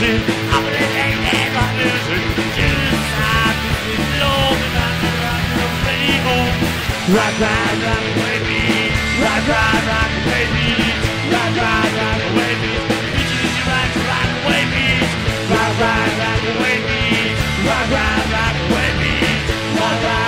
I'm gonna rock rock, rock, baby. Rock, rock, rock, baby. Rock, rock, rock, baby. Rock, rock, you rock, rock, baby. Rock, rock, rock, baby. Rock, rock, rock, baby. Rock, rock.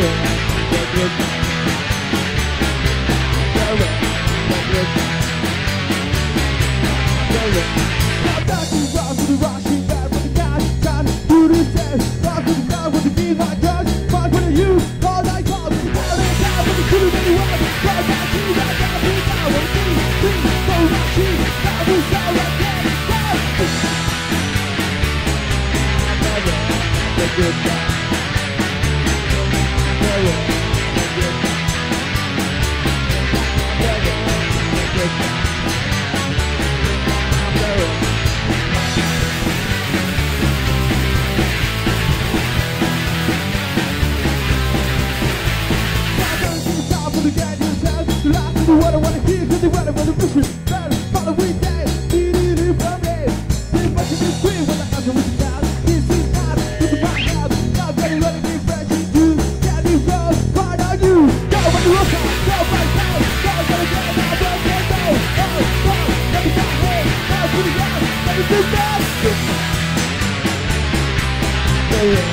Yeah. They